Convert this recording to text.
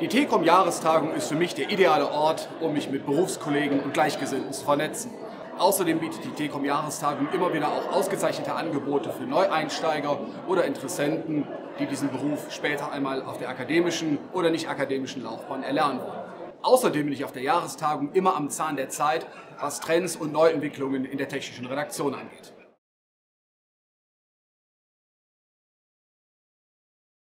Die TECOM-Jahrestagung ist für mich der ideale Ort, um mich mit Berufskollegen und Gleichgesinnten zu vernetzen. Außerdem bietet die TECOM-Jahrestagung immer wieder auch ausgezeichnete Angebote für Neueinsteiger oder Interessenten, die diesen Beruf später einmal auf der akademischen oder nicht akademischen Laufbahn erlernen wollen. Außerdem bin ich auf der Jahrestagung immer am Zahn der Zeit, was Trends und Neuentwicklungen in der technischen Redaktion angeht.